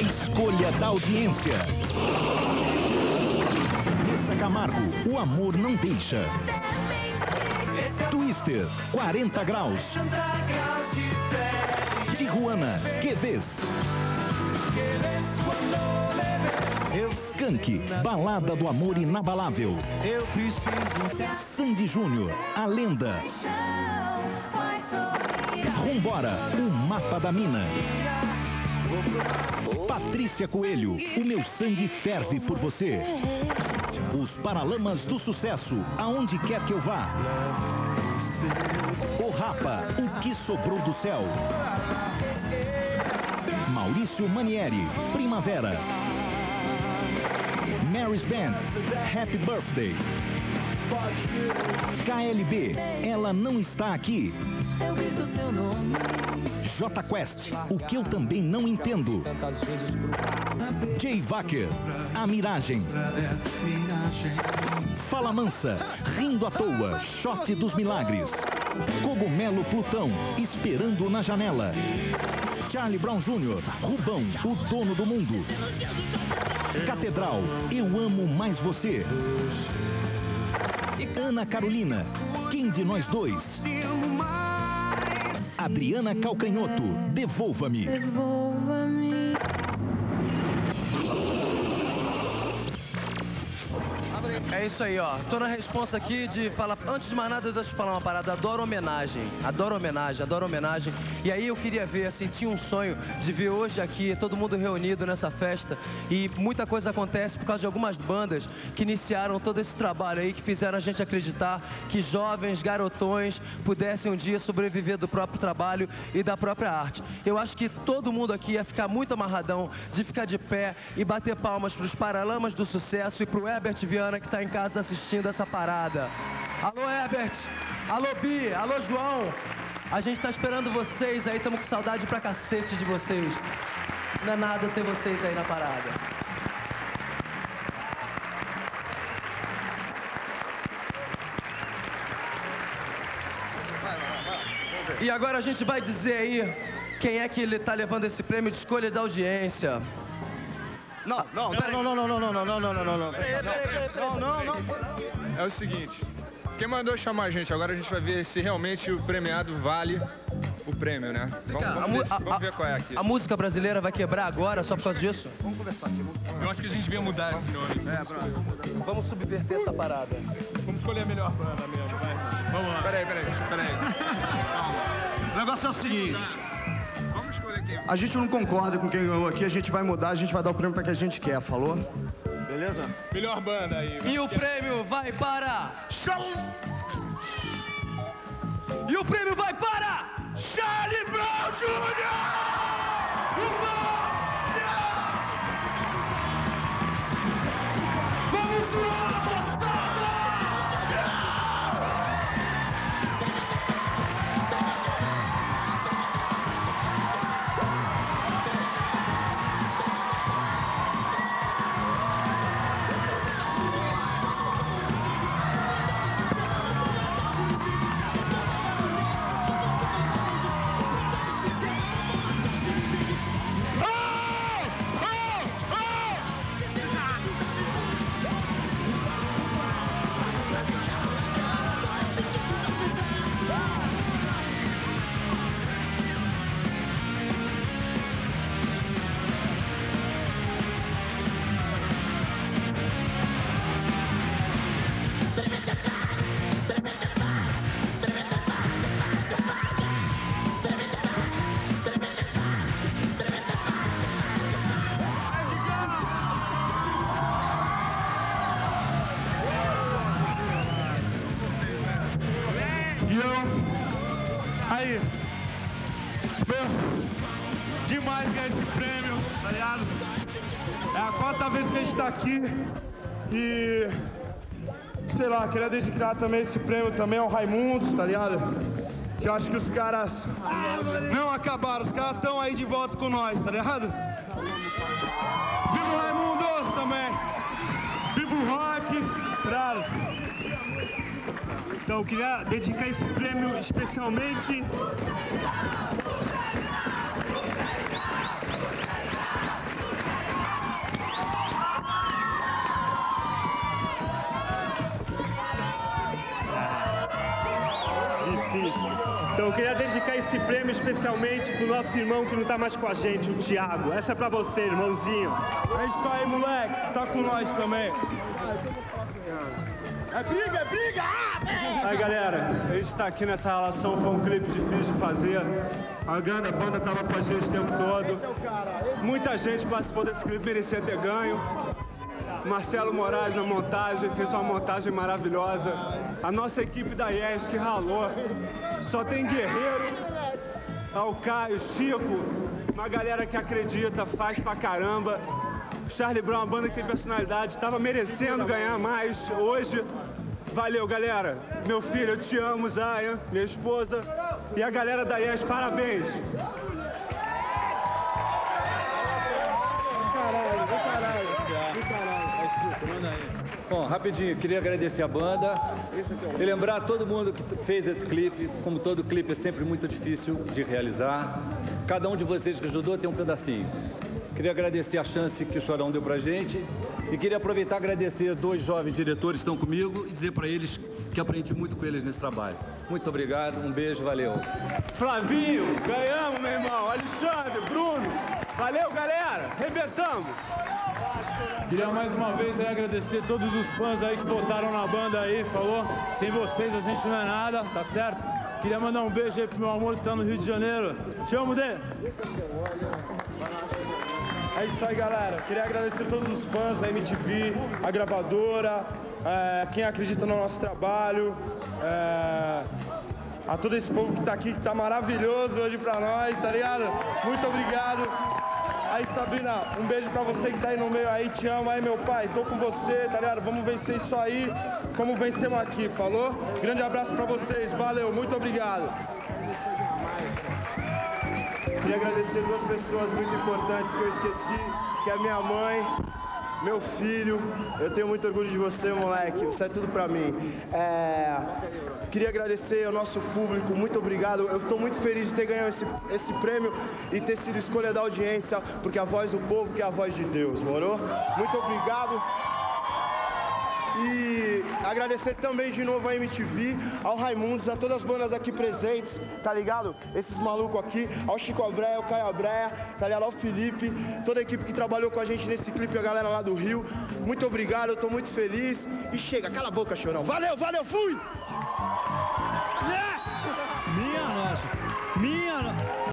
A escolha da audiência. Vanessa Camargo, o amor não deixa. Twister, 40 graus. Tijuana, Quedes. Skank, balada do amor inabalável. Eu preciso. Sandy Júnior, a lenda. Rumbora, o mapa da mina. Patrícia Coelho, o meu sangue ferve por você. Os Paralamas do Sucesso, aonde quer que eu vá. O Rapa, o que sobrou do céu. Maurício Manieri, Primavera. Mary's Band, Happy Birthday. KLB, ela não está aqui. Eu o seu nome. J Quest, o que eu também não entendo. Jay Wacker, a miragem. Fala Mansa, rindo à toa, shot dos milagres. Cogumelo Plutão, esperando na janela. Charlie Brown Jr., Rubão, o dono do mundo. Catedral, eu amo mais você. Ana Carolina, quem de nós dois? Adriana Calcanhoto, devolva-me. Devolva-me. É isso aí, ó. Tô na responsa aqui de falar. Antes de mais nada, deixa eu falar uma parada. Adoro homenagem. Adoro homenagem, adoro homenagem. E aí eu queria ver, assim, tinha um sonho de ver hoje aqui todo mundo reunido nessa festa. E muita coisa acontece por causa de algumas bandas que iniciaram todo esse trabalho aí, que fizeram a gente acreditar que jovens, garotões, pudessem um dia sobreviver do próprio trabalho e da própria arte. Eu acho que todo mundo aqui ia ficar muito amarradão de ficar de pé e bater palmas pros Paralamas do Sucesso e pro Herbert Viana que tá em casa assistindo essa parada. Alô, Herbert! Alô, Bi! Alô, João! A gente tá esperando vocês aí, estamos com saudade pra cacete de vocês. Não é nada sem vocês aí na parada. E agora a gente vai dizer aí quem é que ele tá levando esse prêmio de escolha da audiência. Não, não, não, não, não, não, não, não, não, não, não, não, não. Não, não, não. É o seguinte, quem mandou chamar a gente? Agora a gente vai ver se realmente o premiado vale o prêmio, né? Vamos, vamos, ver, vamos ver qual é aqui. A música brasileira vai quebrar agora só por causa disso? Vamos conversar aqui. Vamos... Eu acho que a gente devia mudar esse nome. É, pronto. Vamos subverter essa parada. Vamos escolher a melhor banda mesmo, vai. Vamos lá. Peraí, peraí, peraí. O negócio é o seguinte. Vamos escolher quem. A gente não concorda com quem ganhou aqui, a gente vai mudar, a gente vai dar o prêmio pra quem a gente quer, falou? Beleza? Melhor banda aí. E o prêmio vai para... E o prêmio vai para... Charlie Brown E ganhar esse prêmio, tá ligado? É a quarta vez que a gente tá aqui e, sei lá, queria dedicar também esse prêmio também ao Raimundos, tá ligado? Que eu acho que os caras não acabaram, os caras estão aí de volta com nós, tá ligado? Viva o também! Viva o rock! tá ligado? Então eu queria dedicar esse prêmio especialmente Eu queria dedicar esse prêmio especialmente pro nosso irmão que não tá mais com a gente, o Thiago. Essa é pra você, irmãozinho. É isso aí, moleque. Tá com nós também. É briga, é briga! Aí, galera, a gente tá aqui nessa relação, foi um clipe difícil de fazer. A Gana, a banda tava com a gente o tempo todo. Muita gente participou desse clipe, merecia ter ganho. Marcelo Moraes na montagem, fez uma montagem maravilhosa. A nossa equipe da IES que ralou. Só tem guerreiro, ao Caio, Chico, uma galera que acredita, faz pra caramba. Charlie Brown, uma banda que tem personalidade, tava merecendo ganhar mais hoje. Valeu, galera. Meu filho, eu te amo, Zaya, minha esposa. E a galera da IES, parabéns. Rapidinho, queria agradecer a banda e lembrar todo mundo que fez esse clipe. Como todo clipe é sempre muito difícil de realizar. Cada um de vocês que ajudou tem um pedacinho. Queria agradecer a chance que o Chorão deu pra gente e queria aproveitar e agradecer dois jovens diretores que estão comigo e dizer para eles que aprendi muito com eles nesse trabalho. Muito obrigado, um beijo, valeu. Flavinho, ganhamos, meu irmão. Alexandre, Bruno. Valeu, galera. Rebentamos. Queria mais uma vez agradecer todos os fãs aí que votaram na banda aí, falou? Sem vocês a gente não é nada, tá certo? Queria mandar um beijo aí pro meu amor que tá no Rio de Janeiro. Te amo, Dê! É isso aí, galera. Queria agradecer todos os fãs da MTV, a gravadora, é, quem acredita no nosso trabalho, é, a todo esse povo que tá aqui, que tá maravilhoso hoje pra nós, tá ligado? Muito obrigado. Aí, Sabrina, um beijo pra você que tá aí no meio aí, te amo aí, meu pai. Tô com você, tá ligado? Vamos vencer isso aí, como vencemos aqui, falou? Grande abraço pra vocês, valeu, muito obrigado. Queria agradecer duas pessoas muito importantes que eu esqueci, que é minha mãe, meu filho. Eu tenho muito orgulho de você, moleque. Você é tudo pra mim. É, Queria agradecer ao nosso público, muito obrigado. Eu estou muito feliz de ter ganhado esse, esse prêmio e ter sido escolha da audiência, porque a voz do povo que é a voz de Deus, morou? Muito obrigado. E agradecer também de novo a MTV, ao Raimundos, a todas as bandas aqui presentes, tá ligado? Esses malucos aqui, ao Chico Abreia, ao Caio Abreia, tá ligado? Ao Felipe, toda a equipe que trabalhou com a gente nesse clipe, a galera lá do Rio. Muito obrigado, eu tô muito feliz. E chega, cala a boca, chorão. Valeu, valeu, fui!